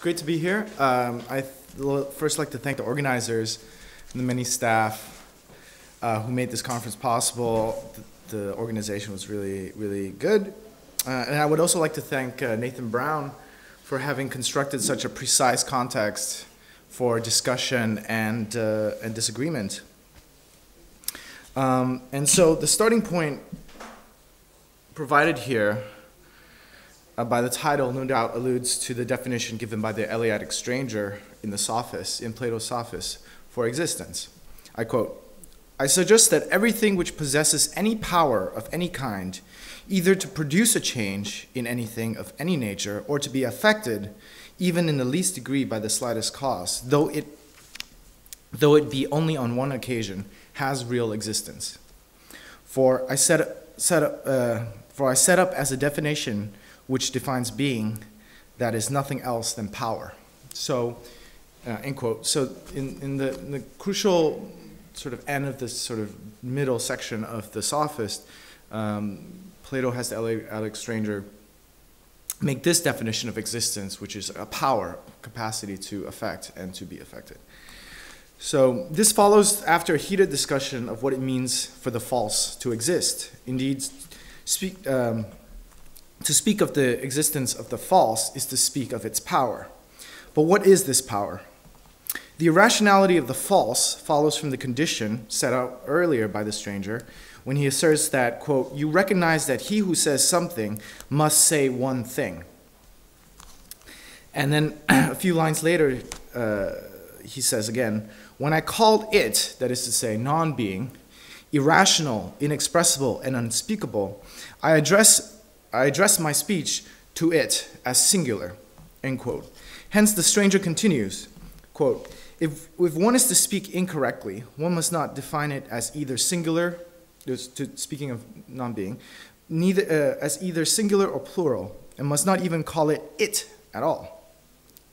It's great to be here. Um, I first like to thank the organizers and the many staff uh, who made this conference possible. The, the, organization was really, really good. Uh, and I would also like to thank uh, Nathan Brown for having constructed such a precise context for discussion and, uh, and disagreement. Um, and so the starting point provided here uh, by the title no doubt alludes to the definition given by the Eleatic stranger in the Sophist, in Plato's Sophist, for existence. I quote, I suggest that everything which possesses any power of any kind, either to produce a change in anything of any nature or to be affected, even in the least degree by the slightest cause, though it, though it be only on one occasion, has real existence. For I set, set uh, for I set up as a definition which defines being that is nothing else than power. So, uh, end quote. So, in, in, the, in the crucial sort of end of this sort of middle section of the sophist, um, Plato has the Eleatic stranger make this definition of existence, which is a power, capacity to affect and to be affected. So this follows after a heated discussion of what it means for the false to exist. Indeed, speak, um, to speak of the existence of the false is to speak of its power. But what is this power? The irrationality of the false follows from the condition set out earlier by the stranger when he asserts that, quote, you recognize that he who says something must say one thing. And then a few lines later, uh, he says again, when I called it, that is to say, non being, irrational, inexpressible, and unspeakable, I address I address my speech to it as singular, end quote. Hence, the stranger continues, quote, if, if one is to speak incorrectly, one must not define it as either singular, to, speaking of non-being, neither uh, as either singular or plural, and must not even call it it at all.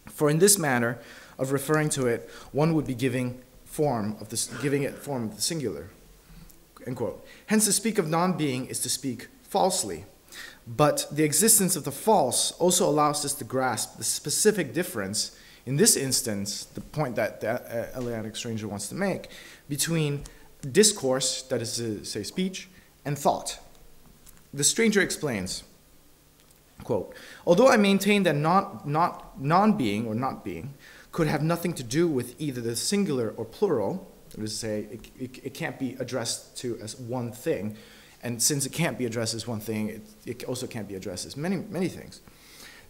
For in this manner of referring to it, one would be giving form of this, giving it form of the singular. End quote. Hence, to speak of non-being is to speak falsely. But the existence of the false also allows us to grasp the specific difference, in this instance, the point that the uh, Eleatic stranger wants to make, between discourse, that is to say speech, and thought. The stranger explains, quote, Although I maintain that not, not, non-being or not being could have nothing to do with either the singular or plural, that is to say, it, it, it can't be addressed to as one thing, and since it can't be addressed as one thing, it, it also can't be addressed as many, many things.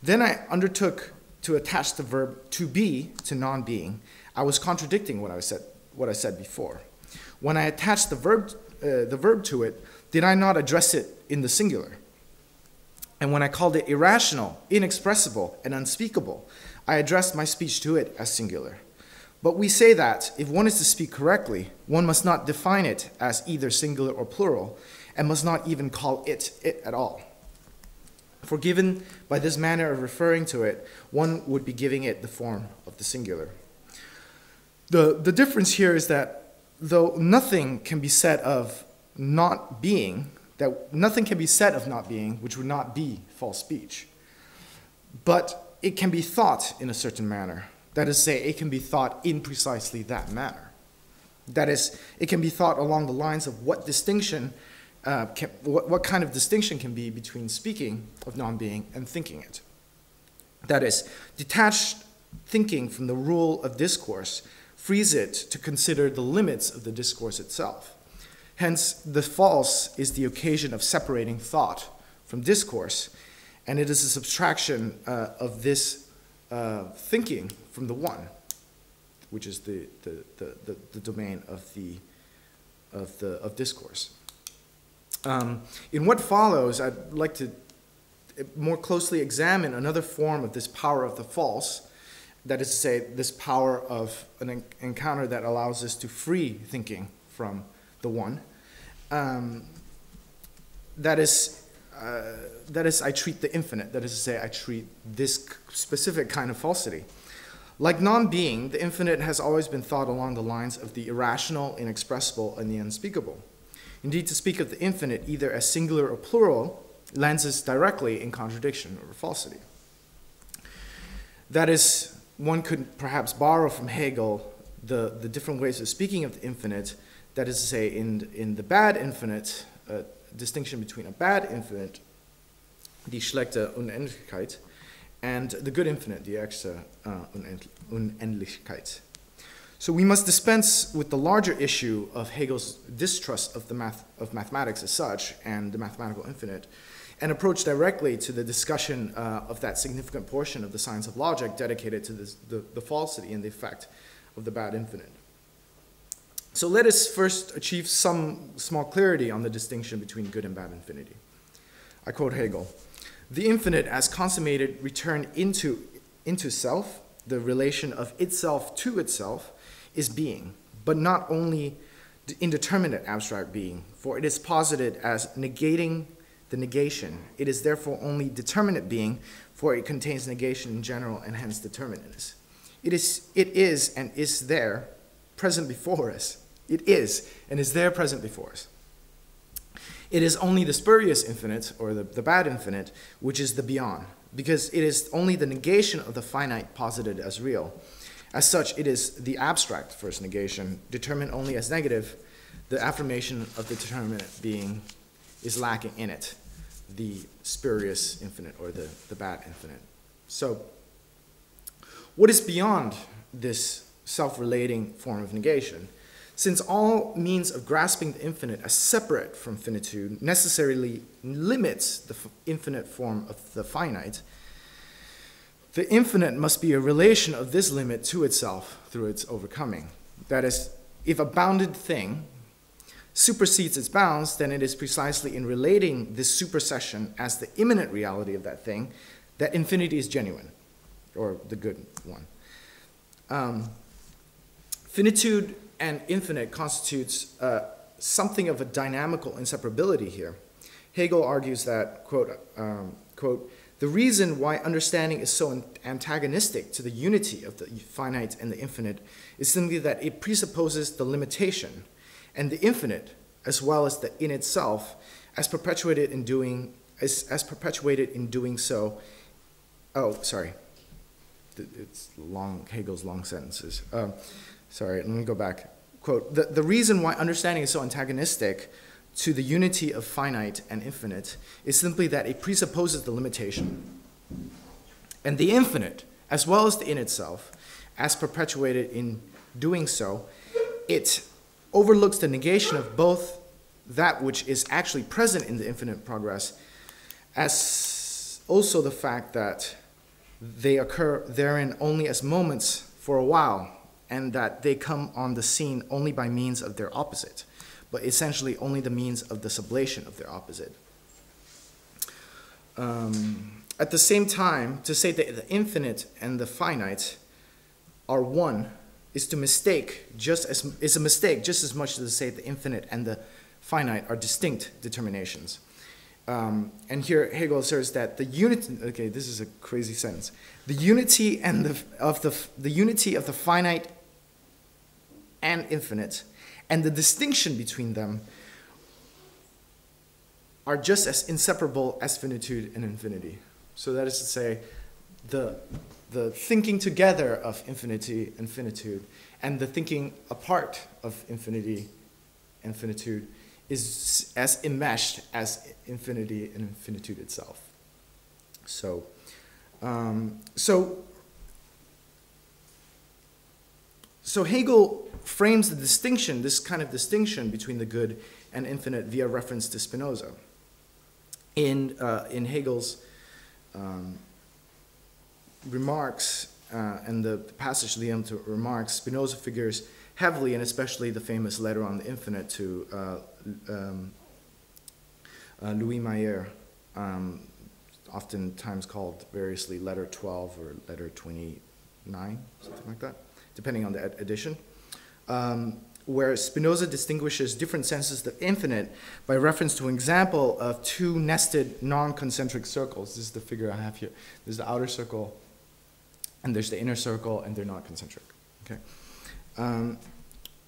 Then I undertook to attach the verb to be to non being. I was contradicting what I said, what I said before. When I attached the verb, uh, the verb to it, did I not address it in the singular? And when I called it irrational, inexpressible, and unspeakable, I addressed my speech to it as singular. But we say that if one is to speak correctly, one must not define it as either singular or plural, and must not even call it it at all. For given by this manner of referring to it, one would be giving it the form of the singular. The, the difference here is that though nothing can be said of not being, that nothing can be said of not being, which would not be false speech, but it can be thought in a certain manner. That is, to say, it can be thought in precisely that manner. That is, it can be thought along the lines of what distinction uh, can, what, what kind of distinction can be between speaking of non-being and thinking it. That is, detached thinking from the rule of discourse frees it to consider the limits of the discourse itself. Hence, the false is the occasion of separating thought from discourse, and it is a subtraction uh, of this uh, thinking from the one, which is the, the, the, the, the domain of, the, of, the, of discourse. Um, in what follows, I'd like to more closely examine another form of this power of the false, that is to say, this power of an encounter that allows us to free thinking from the one. Um, that is, uh, that is, I treat the infinite. That is to say, I treat this specific kind of falsity. Like non being, the infinite has always been thought along the lines of the irrational, inexpressible, and the unspeakable. Indeed, to speak of the infinite either as singular or plural lands us directly in contradiction or falsity. That is, one could perhaps borrow from Hegel the, the different ways of speaking of the infinite, that is to say, in, in the bad infinite, a distinction between a bad infinite, die schlechte Unendlichkeit, and the good infinite, die echte uh, Unendlichkeit. So we must dispense with the larger issue of Hegel's distrust of, the math, of mathematics as such and the mathematical infinite, and approach directly to the discussion uh, of that significant portion of the science of logic dedicated to this, the, the falsity and the effect of the bad infinite. So let us first achieve some small clarity on the distinction between good and bad infinity. I quote Hegel The infinite, as consummated return into, into self, the relation of itself to itself, is being, but not only indeterminate abstract being, for it is posited as negating the negation. It is therefore only determinate being, for it contains negation in general and hence determinateness. It is, it is and is there, present before us. It is and is there present before us. It is only the spurious infinite, or the, the bad infinite, which is the beyond, because it is only the negation of the finite posited as real. As such, it is the abstract first negation, determined only as negative, the affirmation of the determinate being is lacking in it, the spurious infinite or the, the bad infinite. So, what is beyond this self relating form of negation? Since all means of grasping the infinite as separate from finitude necessarily limits the infinite form of the finite, the infinite must be a relation of this limit to itself through its overcoming. That is, if a bounded thing supersedes its bounds, then it is precisely in relating this supersession as the immanent reality of that thing that infinity is genuine, or the good one. Um, finitude and infinite constitutes uh, something of a dynamical inseparability here. Hegel argues that, quote, um, quote, the reason why understanding is so antagonistic to the unity of the finite and the infinite is simply that it presupposes the limitation and the infinite, as well as the in itself, as perpetuated in doing as, as perpetuated in doing so. Oh, sorry. It's long Hegel's long sentences. Um, sorry, let me go back. Quote, the, the reason why understanding is so antagonistic to the unity of finite and infinite is simply that it presupposes the limitation. And the infinite, as well as the in itself, as perpetuated in doing so, it overlooks the negation of both that which is actually present in the infinite progress, as also the fact that they occur therein only as moments for a while, and that they come on the scene only by means of their opposite, but essentially only the means of the sublation of their opposite. Um, at the same time, to say that the infinite and the finite are one is to mistake just as is a mistake just as much as to say the infinite and the finite are distinct determinations. Um, and here Hegel asserts that the unity. Okay, this is a crazy sentence. The unity and the of the the unity of the finite and infinite, and the distinction between them are just as inseparable as finitude and infinity. So that is to say, the the thinking together of infinity and finitude and the thinking apart of infinity and finitude is as enmeshed as infinity and infinitude itself. So, um, so, so Hegel frames the distinction, this kind of distinction between the good and infinite via reference to Spinoza. In, uh, in Hegel's um, remarks uh, and the passage leading to remarks, Spinoza figures heavily, and especially the famous letter on the infinite to uh, um, uh, Louis Meyer, um, oftentimes called variously letter 12 or letter 29, something like that, depending on the ed edition. Um, where Spinoza distinguishes different senses of infinite by reference to an example of two nested non-concentric circles. This is the figure I have here. This is the outer circle and there's the inner circle, and they're not concentric. Okay. Um,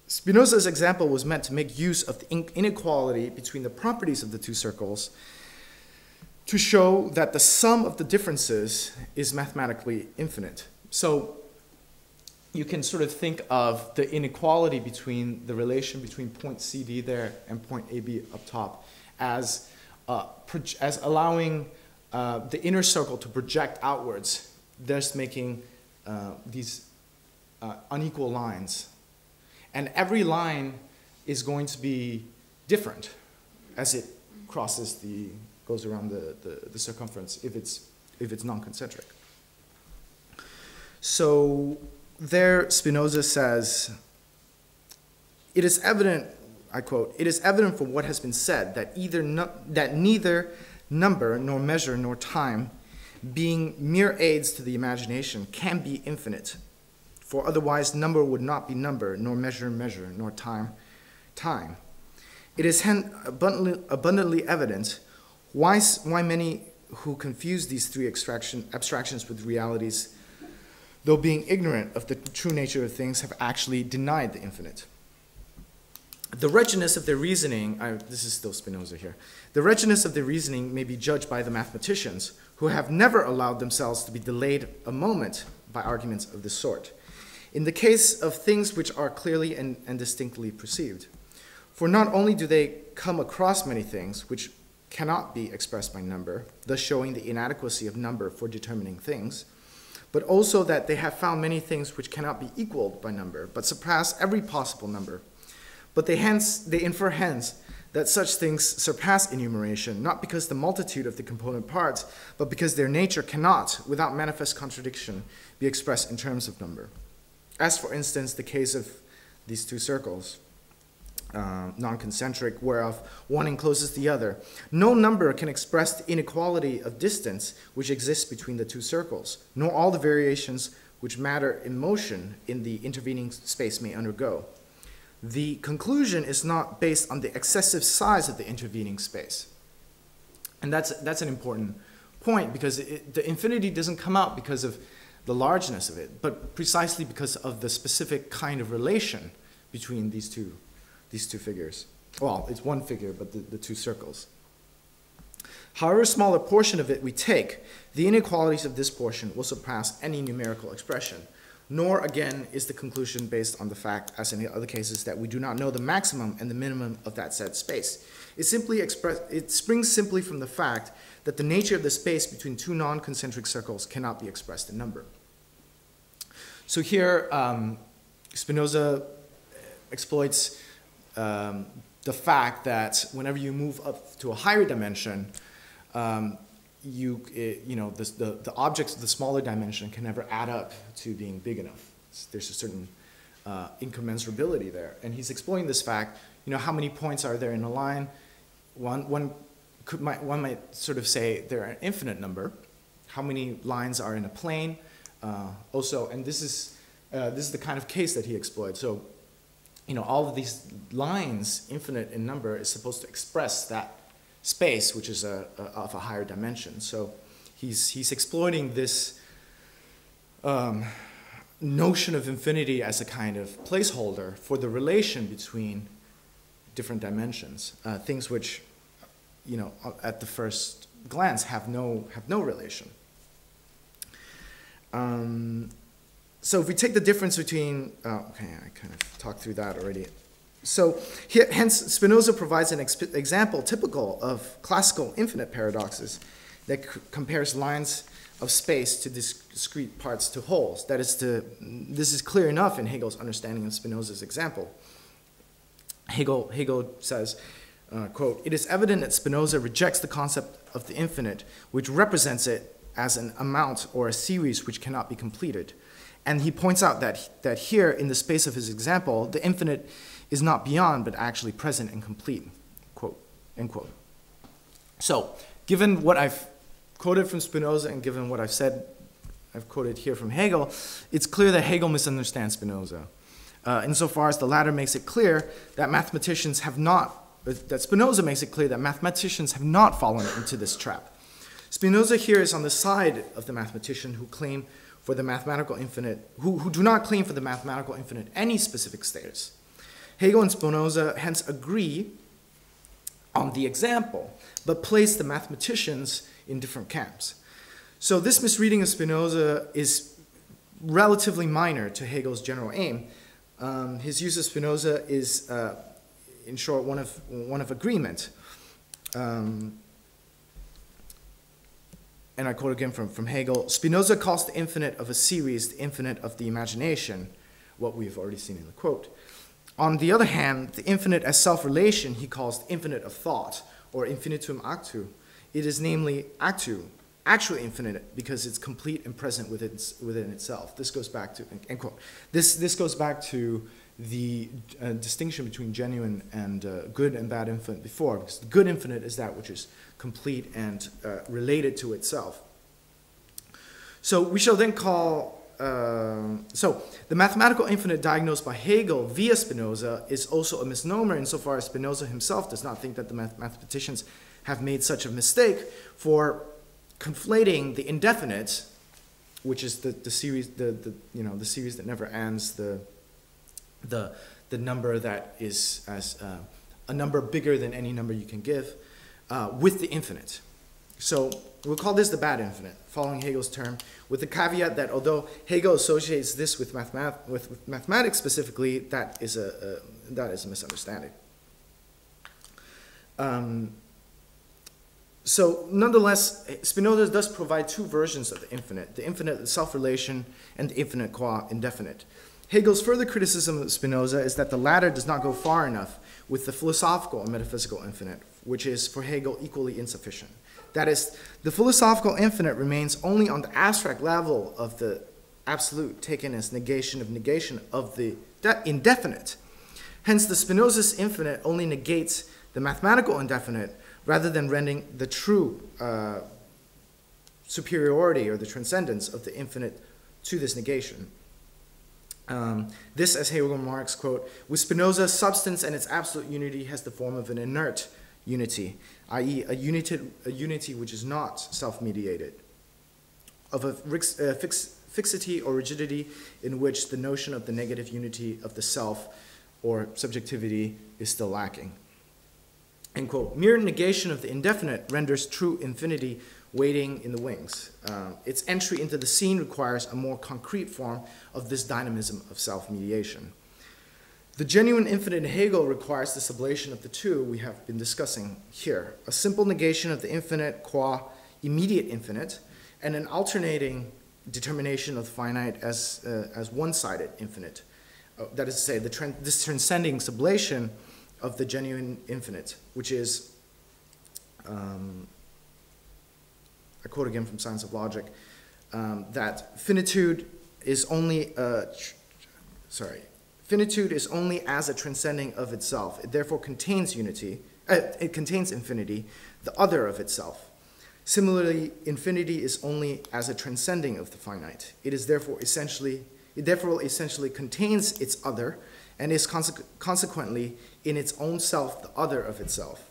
Spinoza's example was meant to make use of the inequality between the properties of the two circles to show that the sum of the differences is mathematically infinite. So you can sort of think of the inequality between the relation between point CD there and point AB up top as, uh, as allowing uh, the inner circle to project outwards, thus making uh, these uh, unequal lines. And every line is going to be different as it crosses the, goes around the, the, the circumference if it's, if it's non-concentric. So there Spinoza says, it is evident, I quote, it is evident from what has been said that either no, that neither number nor measure nor time being mere aids to the imagination can be infinite for otherwise number would not be number nor measure measure nor time time. It is abundantly, abundantly evident why, why many who confuse these three abstraction, abstractions with realities though being ignorant of the true nature of things, have actually denied the infinite. The wretchedness of their reasoning, I, this is still Spinoza here, the wretchedness of their reasoning may be judged by the mathematicians, who have never allowed themselves to be delayed a moment by arguments of this sort, in the case of things which are clearly and, and distinctly perceived. For not only do they come across many things which cannot be expressed by number, thus showing the inadequacy of number for determining things, but also that they have found many things which cannot be equaled by number, but surpass every possible number. But they hence they infer hence that such things surpass enumeration, not because the multitude of the component parts, but because their nature cannot, without manifest contradiction, be expressed in terms of number. As for instance, the case of these two circles uh, non-concentric, whereof one encloses the other. No number can express the inequality of distance which exists between the two circles, nor all the variations which matter in motion in the intervening space may undergo. The conclusion is not based on the excessive size of the intervening space. And that's, that's an important point because it, the infinity doesn't come out because of the largeness of it, but precisely because of the specific kind of relation between these two these two figures. Well, it's one figure, but the, the two circles. However small a portion of it we take, the inequalities of this portion will surpass any numerical expression. Nor, again, is the conclusion based on the fact, as in the other cases, that we do not know the maximum and the minimum of that said space. It simply express, it springs simply from the fact that the nature of the space between two non-concentric circles cannot be expressed in number. So here, um, Spinoza exploits um, the fact that whenever you move up to a higher dimension, um, you, it, you know, the, the, the, objects of the smaller dimension can never add up to being big enough. There's a certain uh, incommensurability there. And he's exploring this fact, you know, how many points are there in a line? One, one, could, might, one might sort of say there are an infinite number. How many lines are in a plane? Uh, also, and this is, uh, this is the kind of case that he exploits. So you know, all of these lines, infinite in number, is supposed to express that space, which is a, a of a higher dimension. So he's, he's exploiting this um, notion of infinity as a kind of placeholder for the relation between different dimensions, uh, things which, you know, at the first glance have no, have no relation. Um, so if we take the difference between, oh, okay, I kind of talked through that already. So hence, Spinoza provides an example typical of classical infinite paradoxes that compares lines of space to discrete parts to wholes. That is to, this is clear enough in Hegel's understanding of Spinoza's example. Hegel, Hegel says, uh, quote, it is evident that Spinoza rejects the concept of the infinite, which represents it as an amount or a series which cannot be completed. And he points out that, that here, in the space of his example, the infinite is not beyond, but actually present and complete. Quote, end quote. So, given what I've quoted from Spinoza and given what I've said, I've quoted here from Hegel, it's clear that Hegel misunderstands Spinoza. Uh, insofar as the latter makes it clear that mathematicians have not, that Spinoza makes it clear that mathematicians have not fallen into this trap. Spinoza here is on the side of the mathematician who claim for the mathematical infinite, who, who do not claim for the mathematical infinite any specific status. Hegel and Spinoza hence agree on the example, but place the mathematicians in different camps. So this misreading of Spinoza is relatively minor to Hegel's general aim. Um, his use of Spinoza is, uh, in short, one of, one of agreement. Um, and I quote again from, from Hegel Spinoza calls the infinite of a series the infinite of the imagination, what we've already seen in the quote. On the other hand, the infinite as self relation he calls the infinite of thought, or infinitum actu. It is namely actu, actual infinite, because it's complete and present within, within itself. This goes back to, end quote. This, this goes back to the uh, distinction between genuine and uh, good and bad infinite before, because the good infinite is that which is complete and uh, related to itself. So we shall then call, uh, so the mathematical infinite diagnosed by Hegel via Spinoza is also a misnomer insofar as Spinoza himself does not think that the math mathematicians have made such a mistake for conflating the indefinite, which is the, the series, the, the, you know, the series that never ends, the, the, the number that is as uh, a number bigger than any number you can give, uh, with the infinite. So we'll call this the bad infinite, following Hegel's term, with the caveat that although Hegel associates this with, mathemat with, with mathematics specifically, that is a, a, that is a misunderstanding. Um, so nonetheless, Spinoza does provide two versions of the infinite, the infinite self-relation and the infinite qua indefinite. Hegel's further criticism of Spinoza is that the latter does not go far enough with the philosophical and metaphysical infinite, which is for Hegel equally insufficient. That is, the philosophical infinite remains only on the abstract level of the absolute, taken as negation of negation of the indefinite. Hence, the Spinoza's infinite only negates the mathematical indefinite rather than rendering the true uh, superiority or the transcendence of the infinite to this negation. Um, this, as Hegel remarks, quote, with Spinoza, substance and its absolute unity has the form of an inert unity, i.e., a, a unity which is not self-mediated, of a uh, fix, fixity or rigidity in which the notion of the negative unity of the self or subjectivity is still lacking. End quote. Mere negation of the indefinite renders true infinity waiting in the wings. Uh, its entry into the scene requires a more concrete form of this dynamism of self-mediation. The genuine infinite in Hegel requires the sublation of the two we have been discussing here, a simple negation of the infinite qua immediate infinite, and an alternating determination of the finite as, uh, as one-sided infinite. Uh, that is to say, the this transcending sublation of the genuine infinite, which is um, I quote again from Science of Logic, um, that finitude is only, a, sorry, finitude is only as a transcending of itself. It therefore contains unity, uh, it contains infinity, the other of itself. Similarly, infinity is only as a transcending of the finite. It is therefore essentially, it therefore essentially contains its other and is conse consequently in its own self the other of itself.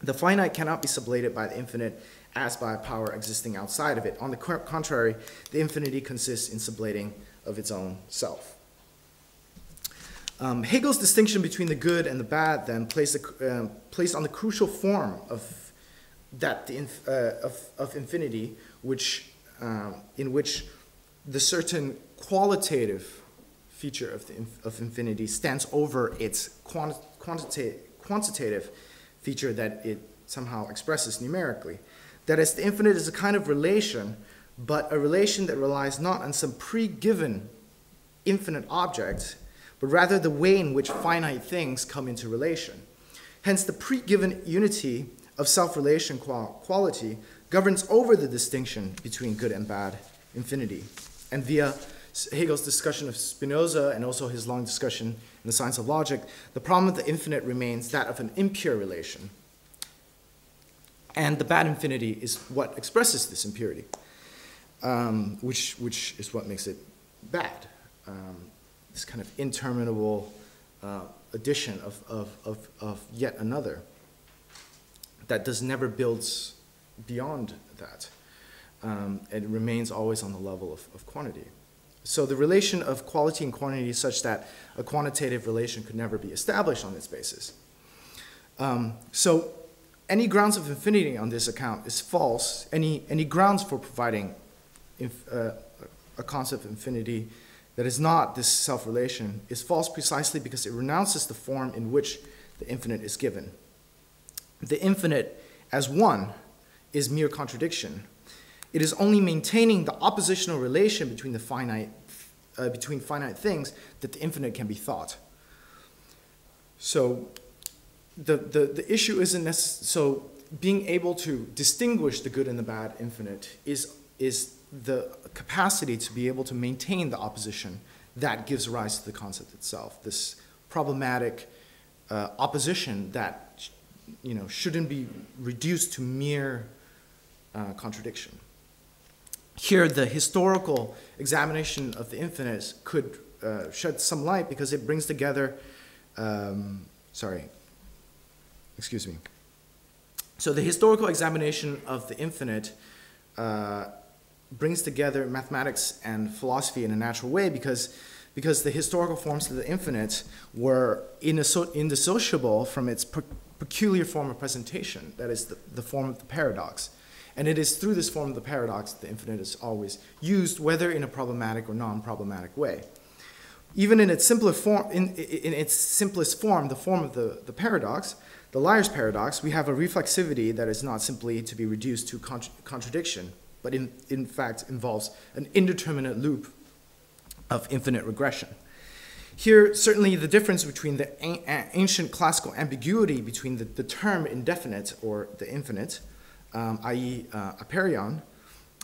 The finite cannot be sublated by the infinite as by a power existing outside of it. On the contrary, the infinity consists in sublating of its own self. Um, Hegel's distinction between the good and the bad then placed, uh, placed on the crucial form of that inf uh, of, of infinity, which, um, in which the certain qualitative feature of, the, of infinity stands over its quanti quantita quantitative feature that it somehow expresses numerically. That is, the infinite is a kind of relation, but a relation that relies not on some pre-given infinite object, but rather the way in which finite things come into relation. Hence, the pre-given unity of self-relation quality governs over the distinction between good and bad infinity. And via Hegel's discussion of Spinoza and also his long discussion in the science of logic, the problem of the infinite remains that of an impure relation, and the bad infinity is what expresses this impurity, um, which, which is what makes it bad. Um, this kind of interminable uh, addition of, of, of, of yet another that does never builds beyond that. Um, it remains always on the level of, of quantity. So the relation of quality and quantity is such that a quantitative relation could never be established on this basis. Um, so any grounds of infinity on this account is false. Any, any grounds for providing inf, uh, a concept of infinity that is not this self relation is false precisely because it renounces the form in which the infinite is given. The infinite as one is mere contradiction. It is only maintaining the oppositional relation between the finite uh, between finite things that the infinite can be thought. So the, the, the issue isn't necessarily, so being able to distinguish the good and the bad infinite is, is the capacity to be able to maintain the opposition that gives rise to the concept itself, this problematic uh, opposition that you know, shouldn't be reduced to mere uh, contradiction. Here, the historical examination of the infinite could uh, shed some light because it brings together, um, sorry, excuse me. So the historical examination of the infinite uh, brings together mathematics and philosophy in a natural way because, because the historical forms of the infinite were in so indissociable from its per peculiar form of presentation, that is, the, the form of the paradox. And it is through this form of the paradox that the infinite is always used, whether in a problematic or non-problematic way. Even in its, simpler form, in, in its simplest form, the form of the, the paradox, the liar's paradox, we have a reflexivity that is not simply to be reduced to contra contradiction, but in, in fact involves an indeterminate loop of infinite regression. Here, certainly the difference between the ancient classical ambiguity between the, the term indefinite or the infinite um, i.e. Uh, apeiron,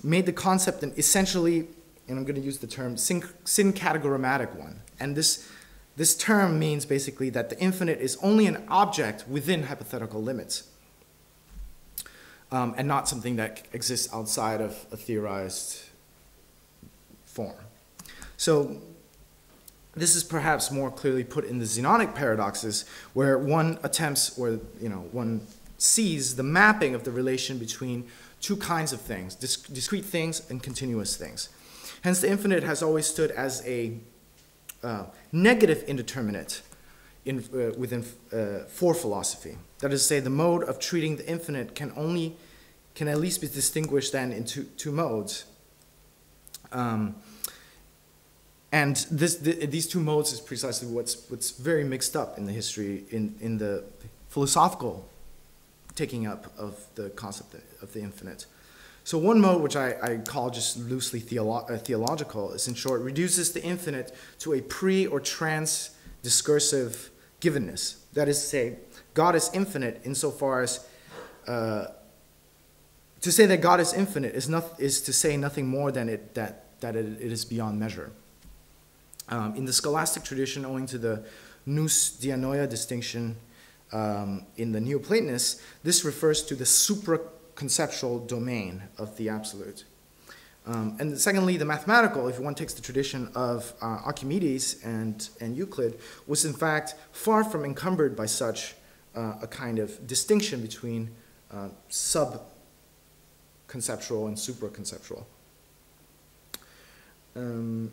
made the concept an essentially, and I'm going to use the term, syncategorematic one. And this, this term means basically that the infinite is only an object within hypothetical limits, um, and not something that exists outside of a theorized form. So this is perhaps more clearly put in the Zenonic paradoxes, where one attempts, or you know, one sees the mapping of the relation between two kinds of things, discrete things and continuous things. Hence, the infinite has always stood as a uh, negative indeterminate in, uh, within uh, for philosophy. That is to say, the mode of treating the infinite can only can at least be distinguished then into two modes. Um, and this, the, these two modes is precisely what's, what's very mixed up in the history, in, in the philosophical taking up of the concept of the infinite. So one mode, which I, I call just loosely theolo uh, theological, is in short, reduces the infinite to a pre or trans discursive givenness. That is to say, God is infinite insofar as uh, to say that God is infinite is, not, is to say nothing more than it, that, that it, it is beyond measure. Um, in the scholastic tradition, owing to the nous dianoia distinction um, in the Neoplatonists, this refers to the supraconceptual domain of the absolute. Um, and secondly, the mathematical, if one takes the tradition of uh, Archimedes and, and Euclid, was in fact far from encumbered by such uh, a kind of distinction between uh, sub-conceptual and supraconceptual. Um,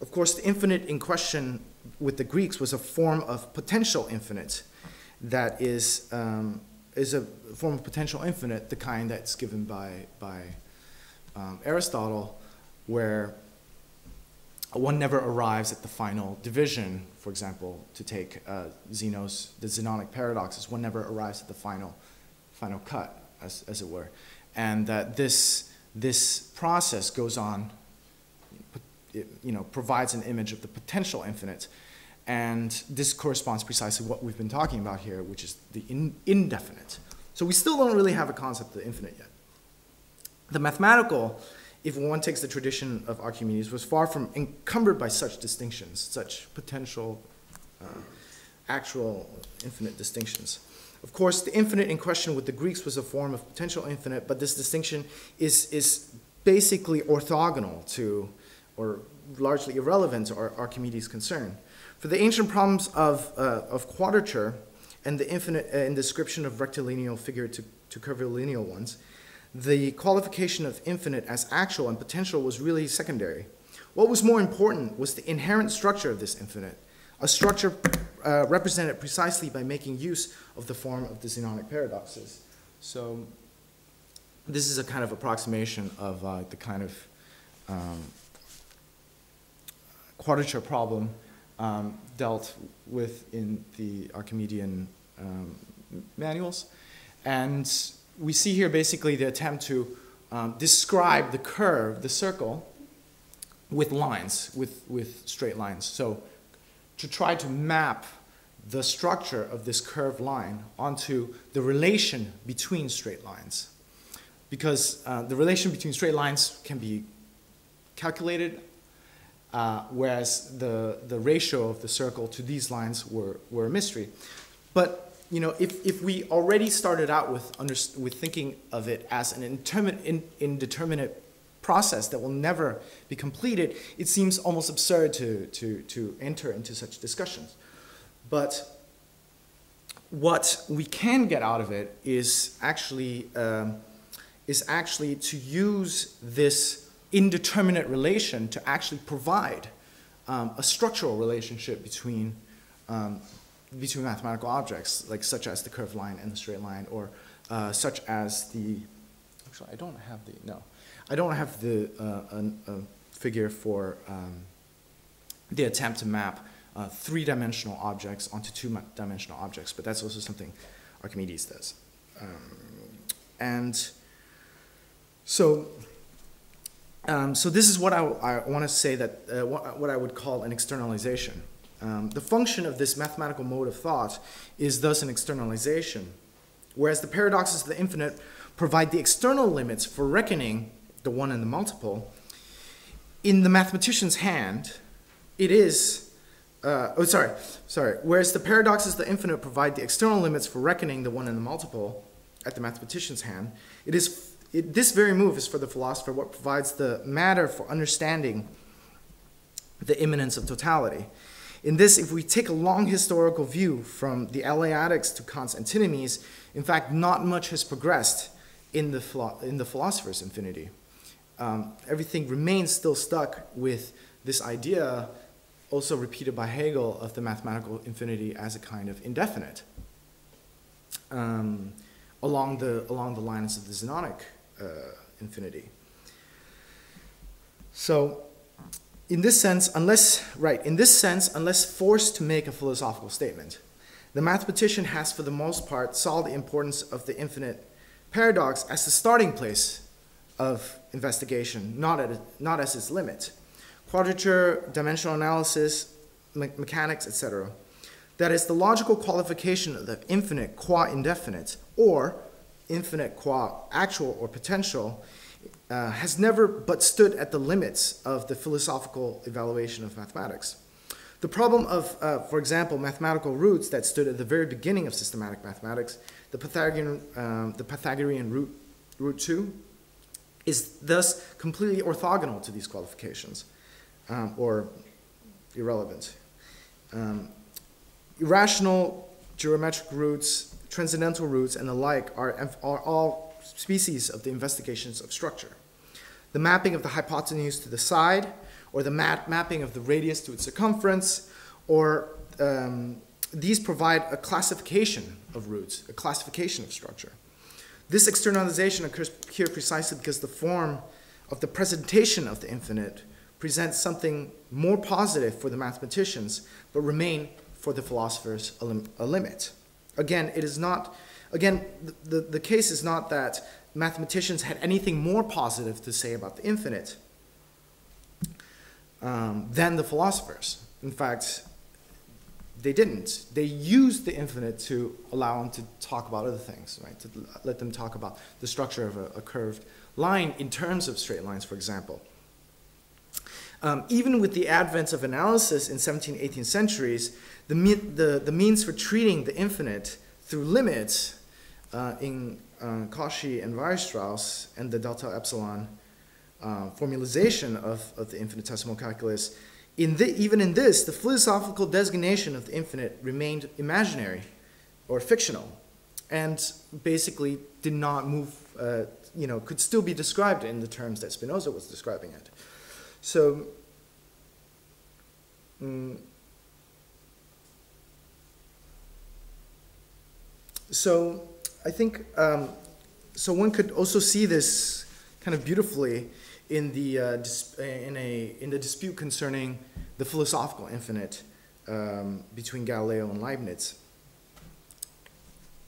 of course, the infinite in question with the Greeks was a form of potential infinite that is, um, is a form of potential infinite, the kind that's given by, by um, Aristotle, where one never arrives at the final division, for example, to take uh, Zeno's, the Zenonic paradoxes, one never arrives at the final, final cut, as, as it were. And that this, this process goes on it, you know, provides an image of the potential infinite. And this corresponds precisely what we've been talking about here, which is the in, indefinite. So we still don't really have a concept of the infinite yet. The mathematical, if one takes the tradition of Archimedes, was far from encumbered by such distinctions, such potential, uh, actual infinite distinctions. Of course, the infinite in question with the Greeks was a form of potential infinite, but this distinction is, is basically orthogonal to or largely irrelevant to Archimedes' concern. For the ancient problems of, uh, of quadrature and the infinite uh, in description of rectilineal figure to, to curvilineal ones, the qualification of infinite as actual and potential was really secondary. What was more important was the inherent structure of this infinite, a structure uh, represented precisely by making use of the form of the Zenonic paradoxes. So this is a kind of approximation of uh, the kind of um, quadrature problem um, dealt with in the Archimedean um, manuals. And we see here basically the attempt to um, describe the curve, the circle, with lines, with, with straight lines. So to try to map the structure of this curved line onto the relation between straight lines. Because uh, the relation between straight lines can be calculated, uh, whereas the, the ratio of the circle to these lines were, were a mystery. But you know, if, if we already started out with, under, with thinking of it as an indeterminate process that will never be completed, it seems almost absurd to, to, to enter into such discussions. But what we can get out of it is actually, um, is actually to use this indeterminate relation to actually provide um, a structural relationship between, um, between mathematical objects, like such as the curved line and the straight line, or uh, such as the, actually I don't have the, no, I don't have the uh, a, a figure for um, the attempt to map uh, three-dimensional objects onto two-dimensional objects, but that's also something Archimedes does. Um, and so, um, so this is what I, I want to say that uh, what, what, I would call an externalization. Um, the function of this mathematical mode of thought is thus an externalization, whereas the paradoxes of the infinite provide the external limits for reckoning the one and the multiple, in the mathematician's hand, it is, uh, oh, sorry, sorry. Whereas the paradoxes of the infinite provide the external limits for reckoning the one and the multiple at the mathematician's hand, it is, it, this very move is for the philosopher what provides the matter for understanding the immanence of totality. In this, if we take a long historical view from the Eleatics to Kant's antinomies, in fact, not much has progressed in the, in the philosopher's infinity um, everything remains still stuck with this idea, also repeated by Hegel, of the mathematical infinity as a kind of indefinite, um, along, the, along the lines of the Zenonic Uh, infinity. So, in this sense, unless, right, in this sense, unless forced to make a philosophical statement, the mathematician has, for the most part, saw the importance of the infinite paradox as the starting place of investigation, not, at, not as its limit. Quadrature, dimensional analysis, me mechanics, etc. That is the logical qualification of the infinite qua indefinite, or infinite qua actual or potential, uh, has never but stood at the limits of the philosophical evaluation of mathematics. The problem of, uh, for example, mathematical roots that stood at the very beginning of systematic mathematics, the Pythagorean, um, the Pythagorean root, root 2, is thus completely orthogonal to these qualifications um, or irrelevant. Um, irrational geometric roots, transcendental roots, and the like are, are all species of the investigations of structure. The mapping of the hypotenuse to the side, or the map mapping of the radius to its circumference, or um, these provide a classification of roots, a classification of structure. This externalization occurs here precisely because the form of the presentation of the infinite presents something more positive for the mathematicians, but remain for the philosophers a, lim a limit. Again, it is not, again, the, the, the case is not that mathematicians had anything more positive to say about the infinite um, than the philosophers. In fact, they didn't. They used the infinite to allow them to talk about other things, right? To let them talk about the structure of a, a curved line in terms of straight lines, for example. Um, even with the advent of analysis in 17th, 18th centuries, the, the, the means for treating the infinite through limits uh, in uh, Cauchy and Weierstrass and the delta epsilon uh, formalization of, of the infinitesimal calculus in the, even in this, the philosophical designation of the infinite remained imaginary or fictional and basically did not move, uh, you know, could still be described in the terms that Spinoza was describing it. So, mm, so I think um, so. One could also see this kind of beautifully in the uh, dis- in a in the dispute concerning the philosophical infinite um, between Galileo and Leibniz.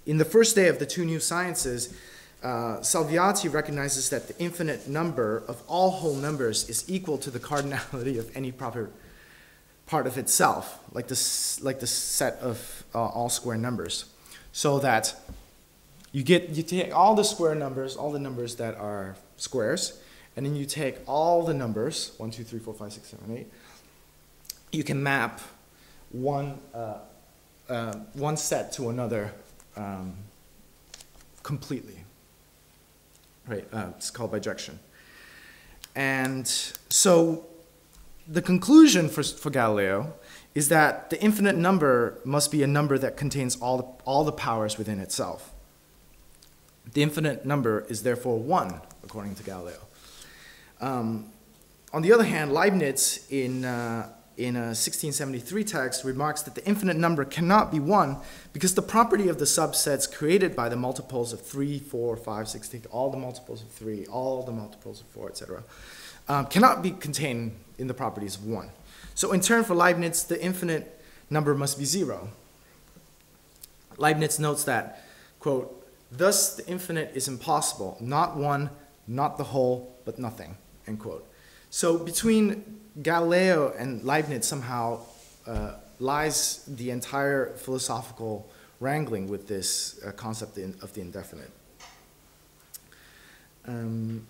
In the first day of the two new sciences, uh, Salviati recognizes that the infinite number of all whole numbers is equal to the cardinality of any proper part of itself, like the, like the set of uh, all square numbers. So that you get you take all the square numbers, all the numbers that are squares, and then you take all the numbers, 1, 2, 3, 4, 5, 6, 7, 8, you can map one, uh, uh, one set to another um, completely. Right, uh, it's called bijection. And so the conclusion for, for Galileo is that the infinite number must be a number that contains all the, all the powers within itself. The infinite number is therefore one, according to Galileo. Um, on the other hand, Leibniz, in, uh, in a 1673 text, remarks that the infinite number cannot be one because the property of the subsets created by the multiples of 3, 4, 5, 6, all the multiples of 3, all the multiples of 4, etc., um, cannot be contained in the properties of 1. So, in turn, for Leibniz, the infinite number must be 0. Leibniz notes that, quote, thus the infinite is impossible, not one, not the whole, but nothing, end quote. So, between Galileo and Leibniz somehow uh, lies the entire philosophical wrangling with this uh, concept of the indefinite. Um,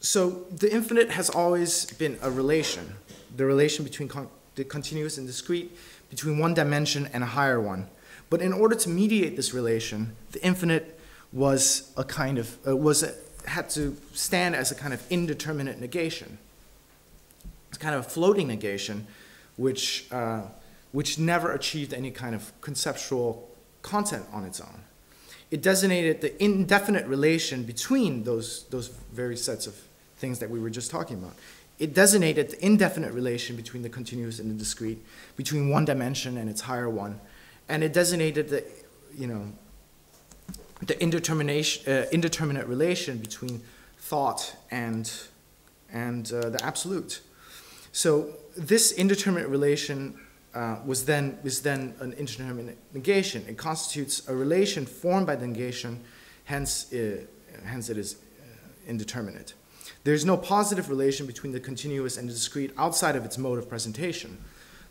so the infinite has always been a relation, the relation between con the continuous and discrete, between one dimension and a higher one. But in order to mediate this relation, the infinite was a kind of uh, was a, had to stand as a kind of indeterminate negation. It's kind of a floating negation, which uh, which never achieved any kind of conceptual content on its own. It designated the indefinite relation between those those very sets of things that we were just talking about. It designated the indefinite relation between the continuous and the discrete, between one dimension and its higher one, and it designated the, you know, the indetermination, uh, indeterminate relation between thought and, and uh, the absolute. So this indeterminate relation uh, was then, is then an indeterminate negation. It constitutes a relation formed by the negation, hence, uh, hence it is uh, indeterminate. There is no positive relation between the continuous and the discrete outside of its mode of presentation.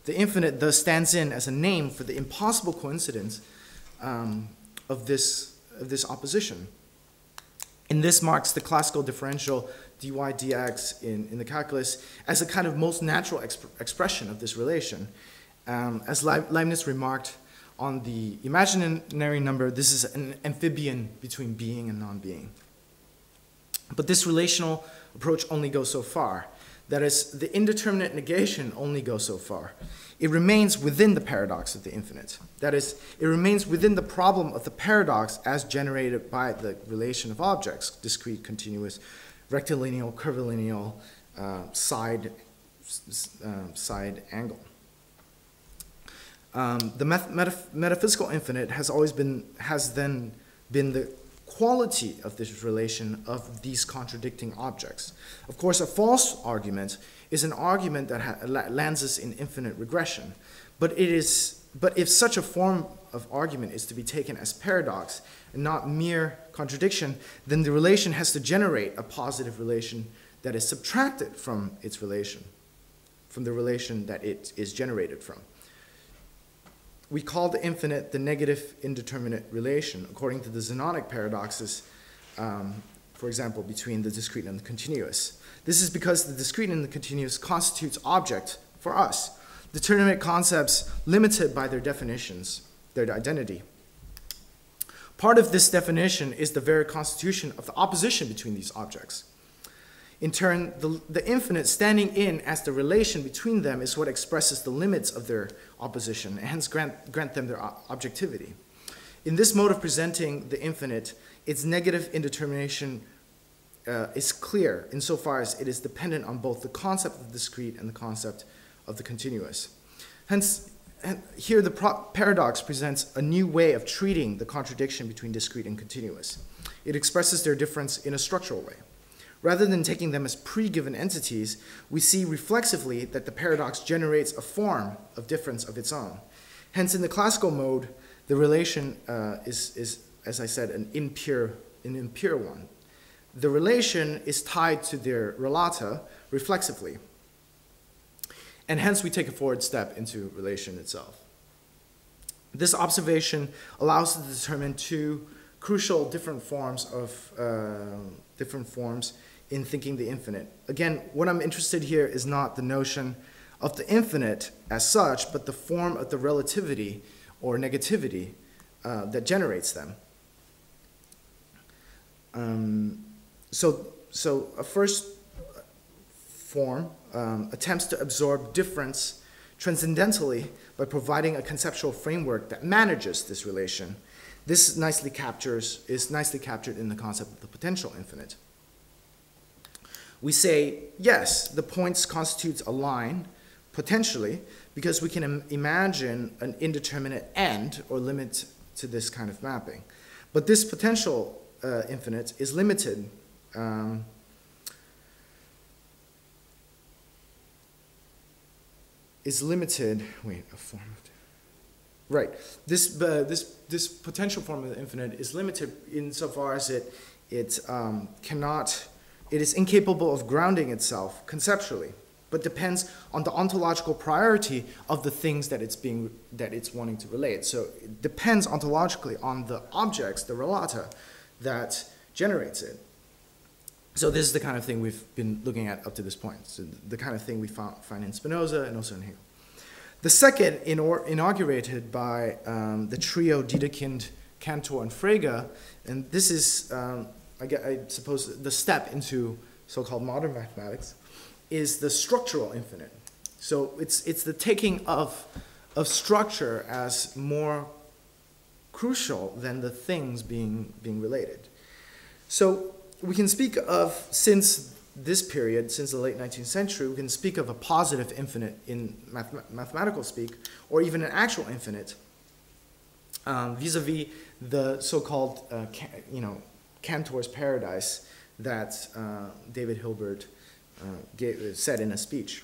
The infinite thus stands in as a name for the impossible coincidence um, of, this, of this opposition. And this marks the classical differential dy dx in, in the calculus as a kind of most natural exp expression of this relation. Um, as Leibniz remarked on the imaginary number, this is an amphibian between being and non being. But this relational approach only goes so far. That is, the indeterminate negation only goes so far. It remains within the paradox of the infinite. That is, it remains within the problem of the paradox as generated by the relation of objects, discrete, continuous, rectilineal, curvilineal, uh, side, uh, side angle. Um, the metaph metaphysical infinite has always been, has then been the quality of this relation of these contradicting objects. Of course, a false argument is an argument that lands us in infinite regression, but it is but if such a form of argument is to be taken as paradox and not mere contradiction, then the relation has to generate a positive relation that is subtracted from its relation, from the relation that it is generated from we call the infinite the negative indeterminate relation, according to the Zenonic paradoxes, um, for example, between the discrete and the continuous. This is because the discrete and the continuous constitutes object for us, determinate concepts limited by their definitions, their identity. Part of this definition is the very constitution of the opposition between these objects. In turn, the, the infinite standing in as the relation between them is what expresses the limits of their opposition, and hence grant, grant them their objectivity. In this mode of presenting the infinite, its negative indetermination uh, is clear insofar as it is dependent on both the concept of the discrete and the concept of the continuous. Hence, here the paradox presents a new way of treating the contradiction between discrete and continuous. It expresses their difference in a structural way. Rather than taking them as pre-given entities, we see reflexively that the paradox generates a form of difference of its own. Hence, in the classical mode, the relation uh, is, is, as I said, an impure, an impure one. The relation is tied to their relata reflexively. And hence, we take a forward step into relation itself. This observation allows us to determine two crucial different forms of uh, different forms in thinking the infinite. Again, what I'm interested here is not the notion of the infinite as such, but the form of the relativity or negativity uh, that generates them. Um, so, so a first form um, attempts to absorb difference transcendentally by providing a conceptual framework that manages this relation. This nicely captures, is nicely captured in the concept of the potential infinite. We say, yes, the points constitutes a line, potentially, because we can Im imagine an indeterminate end or limit to this kind of mapping. But this potential uh, infinite is limited um, is limited, wait, a form of, right, this, uh, this, this potential form of the infinite is limited insofar as it, it um, cannot, it is incapable of grounding itself conceptually, but depends on the ontological priority of the things that it's being, that it's wanting to relate. So it depends ontologically on the objects, the relata, that generates it. So this is the kind of thing we've been looking at up to this point. So the kind of thing we found, find in Spinoza and also in Hegel. The second, inaugurated by um, the trio Dedekind, Cantor, and Frege, and this is, um, I, I suppose, the step into so-called modern mathematics, is the structural infinite. So it's, it's the taking of, of structure as more crucial than the things being, being related. So we can speak of, since this period, since the late 19th century, we can speak of a positive infinite in math mathematical speak, or even an actual infinite, um, vis-a-vis um, -vis the so-called, uh, you know, Cantor's paradise that uh, David Hilbert uh, gave, said in a speech.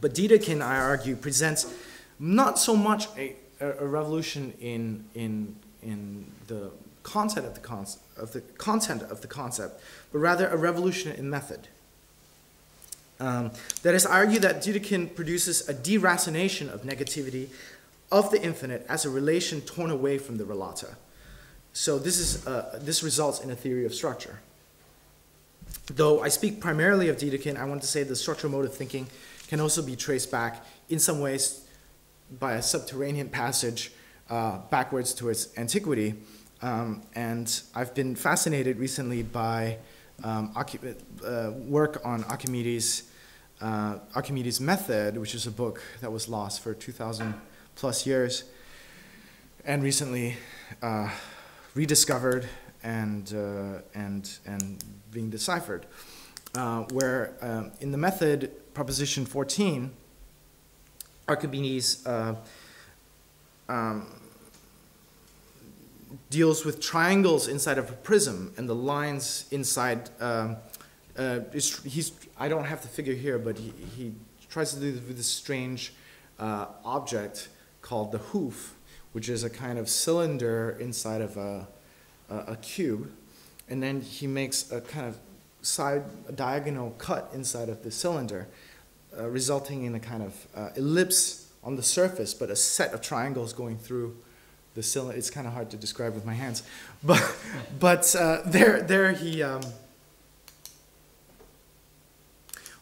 But Dedekind, I argue, presents not so much a, a revolution in, in, in the content of the, con of the content of the concept, but rather a revolution in method. Um, that is, I argue that Dedekind produces a deracination of negativity of the infinite as a relation torn away from the relata. So this, is, uh, this results in a theory of structure. Though I speak primarily of Dedekind, I want to say the structural mode of thinking can also be traced back in some ways by a subterranean passage uh, backwards towards antiquity, um, and I've been fascinated recently by um, uh, work on Archimedes, uh, Archimedes' Method, which is a book that was lost for 2,000 plus years, and recently uh, rediscovered and, uh, and, and being deciphered, uh, where um, in the method, proposition 14, Archimedes uh, um, deals with triangles inside of a prism and the lines inside. Um, uh, he's, I don't have the figure here, but he, he tries to do this with this strange uh, object called the hoof, which is a kind of cylinder inside of a, a, a cube. And then he makes a kind of side diagonal cut inside of the cylinder, uh, resulting in a kind of uh, ellipse on the surface, but a set of triangles going through the cylinder. It's kind of hard to describe with my hands, but but uh, there there he. Um,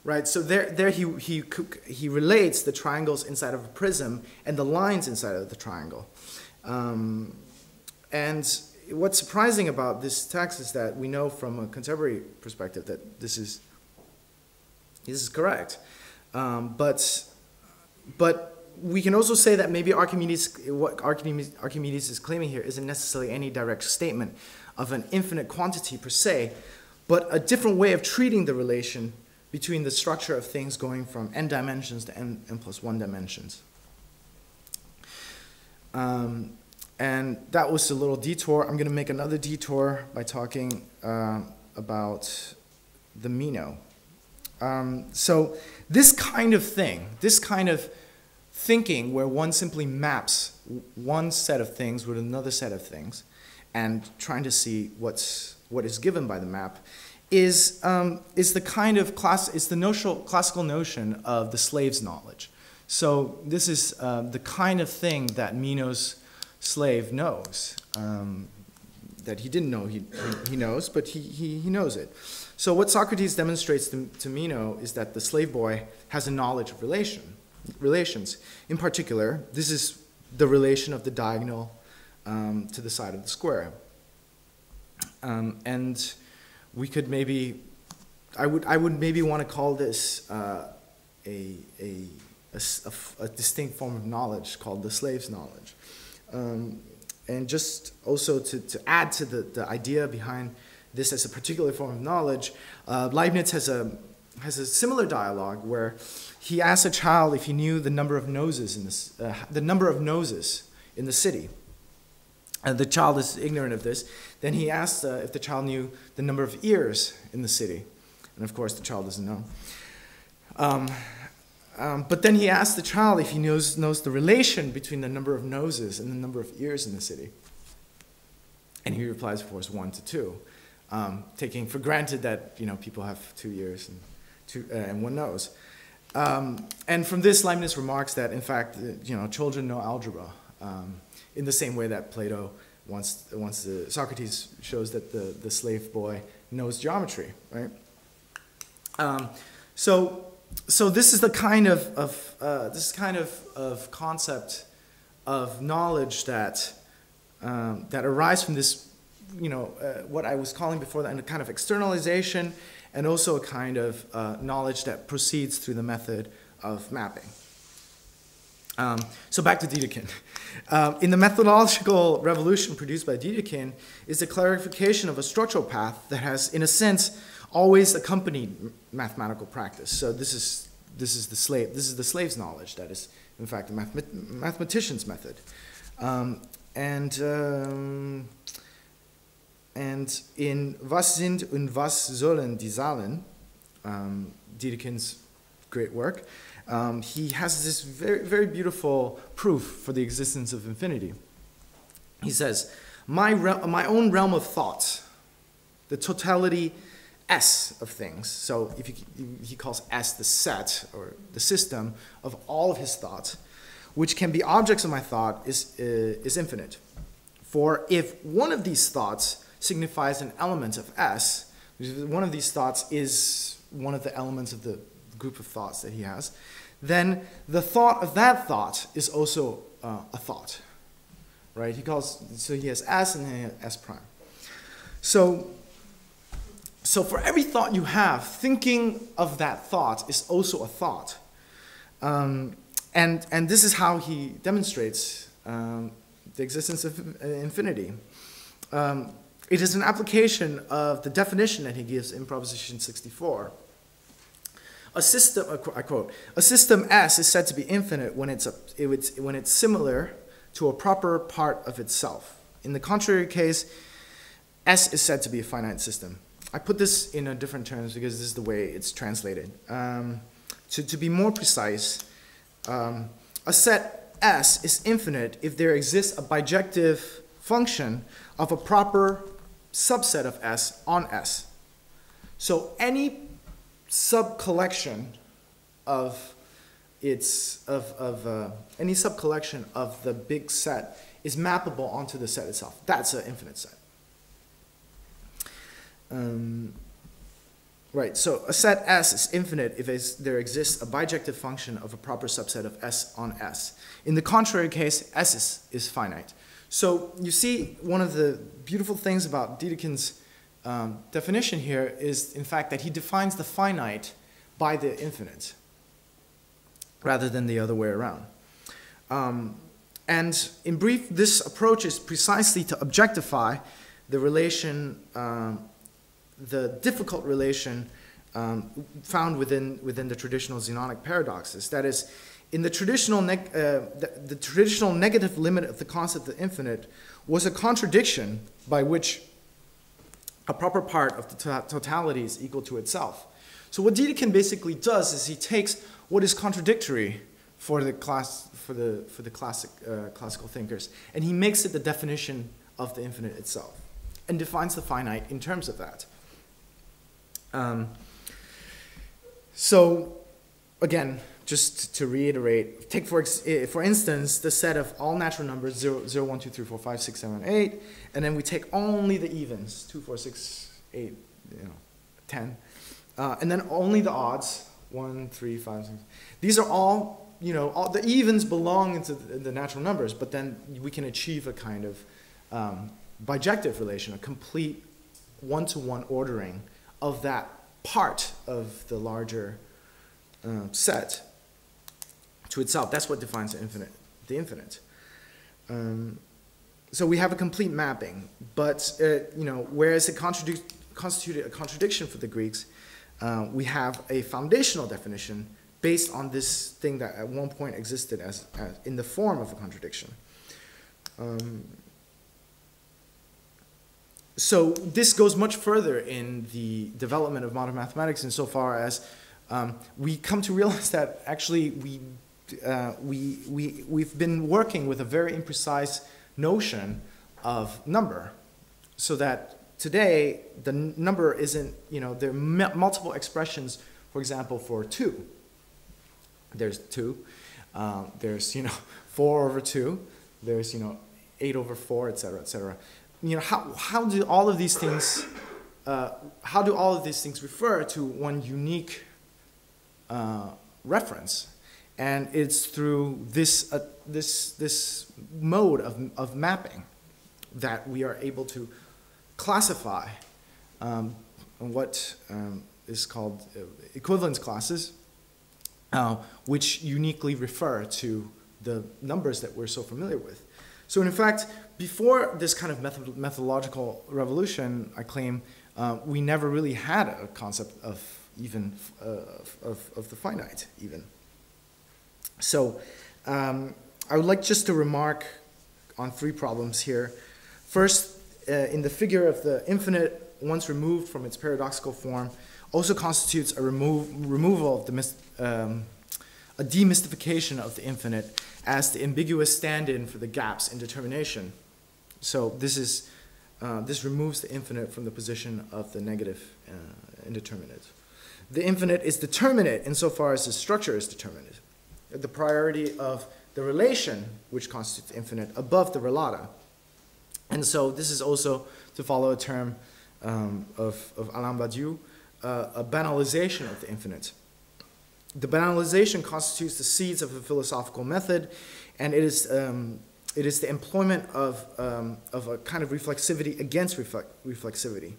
right, so there, there he, he, he relates the triangles inside of a prism and the lines inside of the triangle. Um, and what's surprising about this text is that we know from a contemporary perspective that this is, this is correct. Um, but, but we can also say that maybe Archimedes, what Archimedes, Archimedes is claiming here isn't necessarily any direct statement of an infinite quantity per se, but a different way of treating the relation between the structure of things going from n dimensions to n, n plus one dimensions. Um, and that was a little detour. I'm going to make another detour by talking uh, about the Meno. Um, so this kind of thing, this kind of thinking where one simply maps one set of things with another set of things and trying to see what's, what is given by the map is, um, is the kind of class, is the notional, classical notion of the slave's knowledge. So this is uh, the kind of thing that Meno's slave knows, um, that he didn't know he, he knows, but he, he, he knows it. So what Socrates demonstrates to, to Meno is that the slave boy has a knowledge of relation, relations. In particular, this is the relation of the diagonal um, to the side of the square. Um, and we could maybe, I would, I would maybe want to call this uh, a, a, a, a, distinct form of knowledge called the slave's knowledge. Um, and just also to, to add to the, the idea behind this as a particular form of knowledge, uh, Leibniz has a, has a similar dialogue where he asks a child if he knew the number of noses in this, uh, the number of noses in the city. And the child is ignorant of this. Then he asks uh, if the child knew the number of ears in the city. And of course, the child doesn't know. Um, um, but then he asks the child if he knows, knows the relation between the number of noses and the number of ears in the city. And he replies, of course, one to two, um, taking for granted that you know, people have two ears and, two, uh, and one nose. Um, and from this, Leibniz remarks that, in fact, uh, you know, children know algebra um, in the same way that Plato, once, once the, Socrates shows that the, the slave boy knows geometry, right? Um, so so this is the kind of, of uh, this kind of, of concept of knowledge that um, that arise from this, you know, uh, what I was calling before that, a kind of externalization, and also a kind of uh, knowledge that proceeds through the method of mapping. Um, so back to Dedekind. Um, in the methodological revolution produced by Dedekind is the clarification of a structural path that has, in a sense, always accompanied mathematical practice. So this is, this is, the, slave, this is the slave's knowledge that is, in fact, a mathematician's method. Um, and, um, and in Was sind und was sollen die Zahlen, um, Dedekind's great work, um, he has this very, very beautiful proof for the existence of infinity. He says, my, my own realm of thought, the totality S of things. So if he, he calls S the set or the system of all of his thoughts, which can be objects of my thought, is, uh, is infinite. For if one of these thoughts signifies an element of S, one of these thoughts is one of the elements of the group of thoughts that he has, then the thought of that thought is also uh, a thought, right? He calls, so he has S and then S prime. So so for every thought you have, thinking of that thought is also a thought. Um, and, and this is how he demonstrates um, the existence of infinity. Um, it is an application of the definition that he gives in Proposition 64. A system, I quote, a system S is said to be infinite when it's, a, it's, when it's similar to a proper part of itself. In the contrary case, S is said to be a finite system. I put this in a different terms because this is the way it's translated. Um, to, to be more precise, um, a set S is infinite if there exists a bijective function of a proper subset of S on S. So any subcollection of its of, of uh, any subcollection of the big set is mappable onto the set itself. That's an infinite set. Um, right, so a set S is infinite if there exists a bijective function of a proper subset of S on S. In the contrary case, S is, is finite. So you see, one of the beautiful things about Dedekind's um, definition here is, in fact, that he defines the finite by the infinite rather than the other way around. Um, and in brief, this approach is precisely to objectify the relation um, the difficult relation um, found within, within the traditional Zenonic paradoxes. That is, in the traditional, uh, the, the traditional negative limit of the concept of infinite was a contradiction by which a proper part of the to- totality is equal to itself. So what Dedekind basically does is he takes what is contradictory for the class for the for the classic uh, classical thinkers, and he makes it the definition of the infinite itself, and defines the finite in terms of that. Um, so, again, just to reiterate, take for eh, for instance the set of all natural numbers 0, 0, 1, 2, 3, 4, 5, 6, 7, 8, and then we take only the evens 2, 4, 6, 8, you know, 10, uh, and then only the odds 1, 3, 5, 6. These are all you know, all, the evens belong into the, the, natural numbers, but then we can achieve a kind of um, bijective relation, a complete one-to-one ordering of that part of the larger uh, set to itself. That's what defines the infinite. The infinite. Um, so we have a complete mapping, but uh, you know, whereas it constituted a contradiction for the Greeks, uh, we have a foundational definition based on this thing that at one point existed as, as in the form of a contradiction. Um, so this goes much further in the development of modern mathematics insofar as um, we come to realize that actually we, uh, we, we, we've been working with a very imprecise notion of number so that today the number isn't, you know, there are multiple expressions, for example, for 2 there's 2. Um, there's, you know, 4 over 2. There's, you know, 8 over 4, etc., etc. You know, how, how do all of these things, uh, how do all of these things refer to one unique uh, reference? And it's through this, uh, this, this mode of, of mapping that we are able to classify um, what um, is called uh, equivalence classes uh, which uniquely refer to the numbers that we're so familiar with. So in fact, before this kind of method methodological revolution, I claim uh, we never really had a concept of even uh, of, of the finite even. So um, I would like just to remark on three problems here. First, uh, in the figure of the infinite, once removed from its paradoxical form, also constitutes a remove, removal of the um, a demystification of the infinite as the ambiguous stand-in for the gaps in determination. So this is uh, this removes the infinite from the position of the negative uh, indeterminate. The infinite is determinate insofar as the structure is determinate. The priority of the relation, which constitutes infinite, above the relata. And so this is also, to follow a term um, of, of Alain Badiou, uh, a banalization of the infinite. The banalization constitutes the seeds of a philosophical method, and it is, um, it is the employment of, um, of a kind of reflexivity against reflexivity.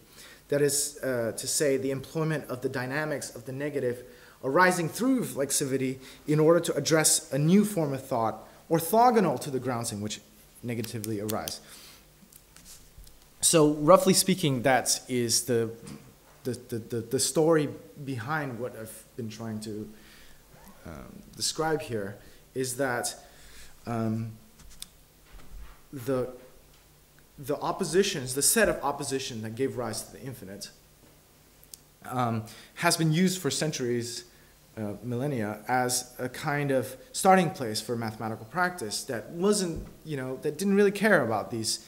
That is uh, to say, the employment of the dynamics of the negative arising through reflexivity in order to address a new form of thought orthogonal to the grounds in which negatively arise. So, roughly speaking, that is the the, the, the, the story behind what I've been trying to um, describe here is that um, the, the oppositions, the set of opposition that gave rise to the infinite, um, has been used for centuries, uh, millennia, as a kind of starting place for mathematical practice that wasn't, you know, that didn't really care about these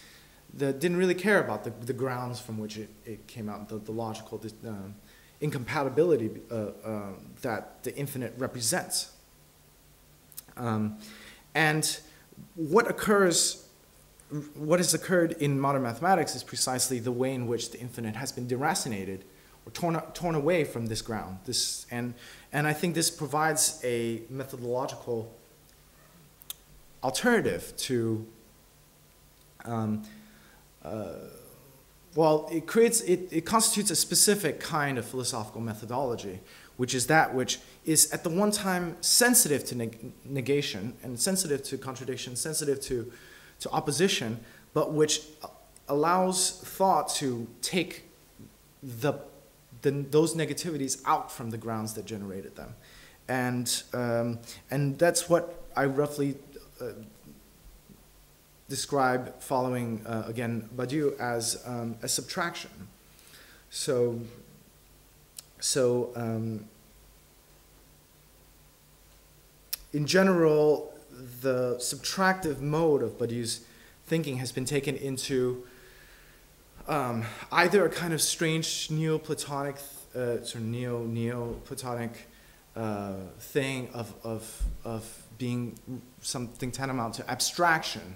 that didn't really care about the, the grounds from which it, it came out, the, the logical um, incompatibility uh, uh, that the infinite represents. Um, and what occurs, what has occurred in modern mathematics is precisely the way in which the infinite has been deracinated or torn, torn away from this ground. This, and, and I think this provides a methodological alternative to um, uh, well, it creates, it, it constitutes a specific kind of philosophical methodology, which is that which is at the one time sensitive to neg negation and sensitive to contradiction, sensitive to, to opposition, but which allows thought to take the, the, those negativities out from the grounds that generated them. and um, and that's what I roughly uh, describe following uh, again Badiou as um, a subtraction. So so um, in general, the subtractive mode of Badiou's thinking has been taken into um, either a kind of strange Neoplatonic, uh, sort of neo Neoplatonic uh, thing of, of, of being something tantamount to abstraction,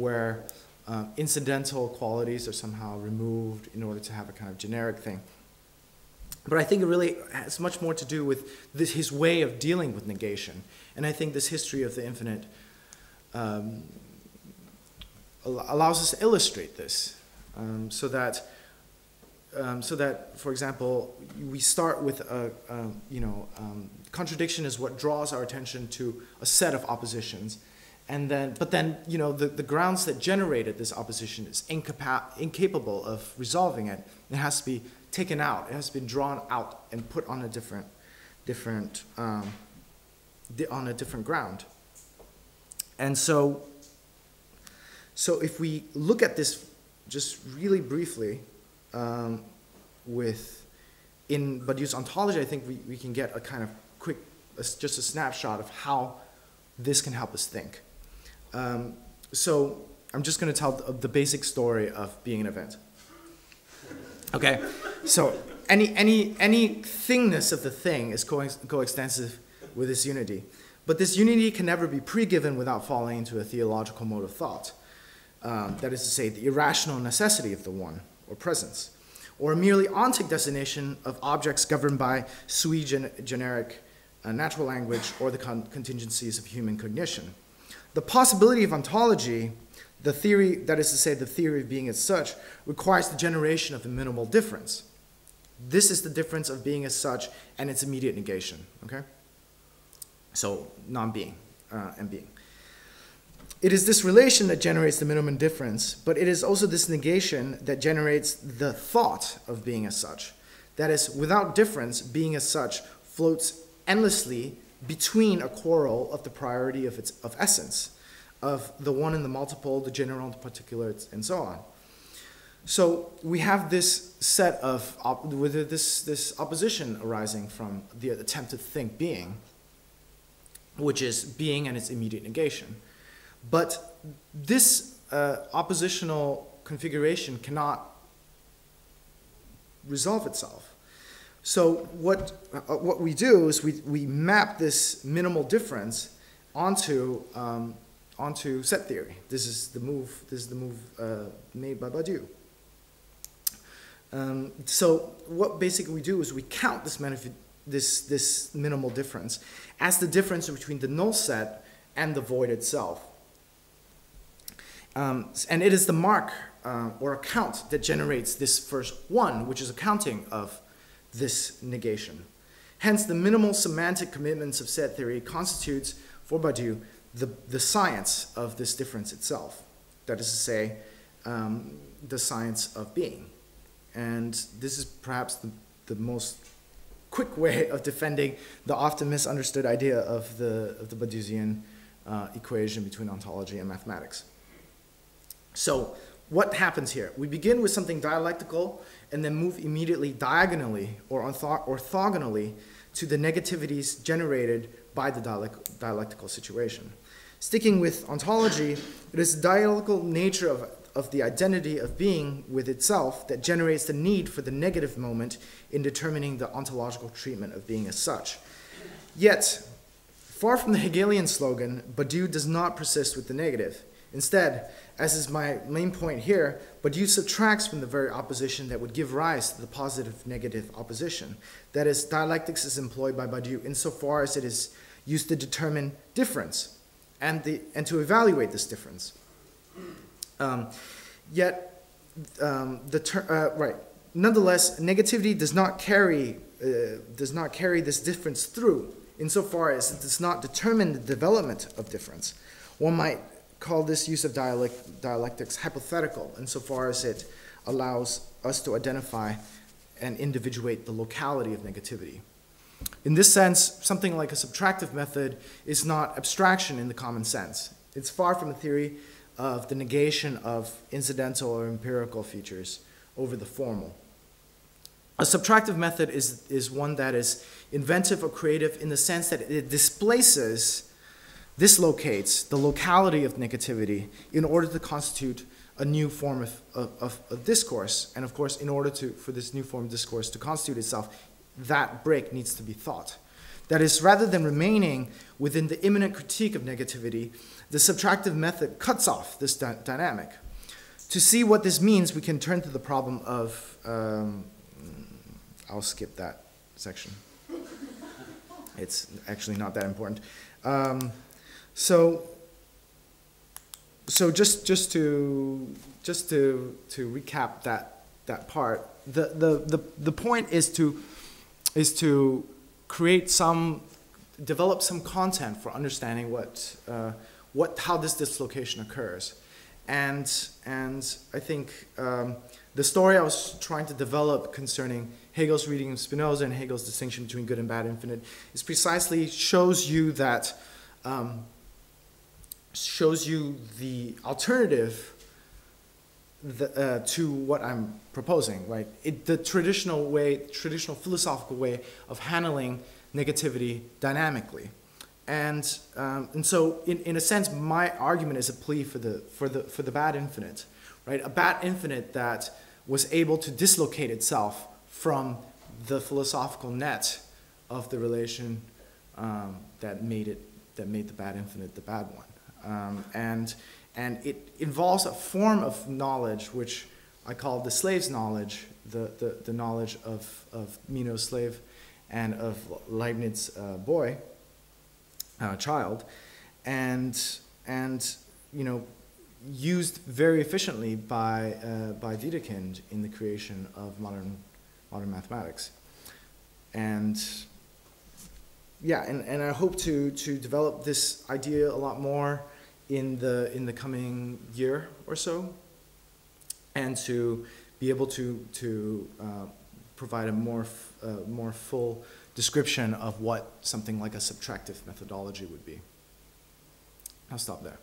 where uh, incidental qualities are somehow removed in order to have a kind of generic thing. But I think it really has much more to do with this, his way of dealing with negation. And I think this history of the infinite um, allows us to illustrate this um, so that um, so that, for example, we start with a, a you know, um, contradiction is what draws our attention to a set of oppositions, and then, but then, you know, the, the grounds that generated this opposition is incapa incapable of resolving it. It has to be taken out. It has been drawn out and put on a different, different, um, on a different ground. And so, so if we look at this just really briefly, um, with in Badiou's ontology, I think we, we can get a kind of quick, just a snapshot of how this can help us think. Um, so I'm just going to tell the, the basic story of Being and Event. Okay, so any, any, any thingness of the thing is co coextensive with this unity. But this unity can never be pre-given without falling into a theological mode of thought. Um, that is to say, the irrational necessity of the one, or presence, or a merely ontic designation of objects governed by sui gen generic uh, natural language or the con contingencies of human cognition. The possibility of ontology the theory, that is to say, the theory of being as such, requires the generation of a minimal difference. This is the difference of being as such and its immediate negation, okay? So, non-being uh, and being. It is this relation that generates the minimum difference, but it is also this negation that generates the thought of being as such. That is, without difference, being as such floats endlessly between a quarrel of the priority of its of essence of the one and the multiple, the general and the particular, and so on. So we have this set of, with this, this opposition arising from the attempt to think being, which is being and its immediate negation. But this uh, oppositional configuration cannot resolve itself. So what, uh, what we do is we, we map this minimal difference onto um, onto set theory. This is the move. This is the move uh, made by Badiou. Um, so what basically we do is we count this, this, this minimal difference as the difference between the null set and the void itself. Um, and it is the mark uh, or account that generates this first one, which is a counting of this negation. Hence, the minimal semantic commitments of set theory constitutes, for Badiou, the, the science of this difference itself. That is to say, um, the science of being. And this is perhaps the, the most quick way of defending the often misunderstood idea of the, of the Badiousian uh, equation between ontology and mathematics. So what happens here? We begin with something dialectical and then move immediately diagonally or orthogonally to the negativities generated by the dialectical situation. Sticking with ontology, it is the dialectical nature of, of the identity of being with itself that generates the need for the negative moment in determining the ontological treatment of being as such. Yet, far from the Hegelian slogan, Badiou does not persist with the negative. Instead, as is my main point here, Badiou subtracts from the very opposition that would give rise to the positive negative opposition. That is, dialectics is employed by Badiou insofar as it is used to determine difference and, the, and to evaluate this difference. Um, yet, um, the ter- uh, right. Nonetheless, negativity does not carry uh, does not carry this difference through, insofar as it does not determine the development of difference. One might call this use of dialect, dialectics hypothetical, insofar as it allows us to identify and individuate the locality of negativity. In this sense, something like a subtractive method is not abstraction in the common sense. It's far from a theory of the negation of incidental or empirical features over the formal. A subtractive method is, is one that is inventive or creative in the sense that it displaces, dislocates the locality of negativity in order to constitute a new form of, of, of, discourse. And of course, in order to, for this new form of discourse to constitute itself, that break needs to be thought. That is, rather than remaining within the immanent critique of negativity, the subtractive method cuts off this dy dynamic. To see what this means, we can turn to the problem of, um, I'll skip that section. It's actually not that important. Um, so, so just just to just to to recap that that part, the the the, the point is to is to create some develop some content for understanding what uh, what how this dislocation occurs, and and I think um, the story I was trying to develop concerning Hegel's reading of Spinoza and Hegel's distinction between good and bad infinite is precisely shows you that. Um, shows you the alternative the, uh, to what I'm proposing, right? It, the traditional way, traditional philosophical way of handling negativity dynamically. And, um, and so, in, in a sense, my argument is a plea for the, for, the, for the bad infinite, right? A bad infinite that was able to dislocate itself from the philosophical net of the relation um, that made it, that made the bad infinite the bad one. Um, and, and it involves a form of knowledge which I call the slave's knowledge, the, the, the knowledge of, of Meno's slave and of Leibniz's uh, boy, uh, child, and, and you know, used very efficiently by, uh, by Dedekind in the creation of modern, modern mathematics. And yeah, and, and I hope to, to develop this idea a lot more in the, in the coming year or so, and to be able to, to uh, provide a more, uh, more full description of what something like a subtractive methodology would be. I'll stop there.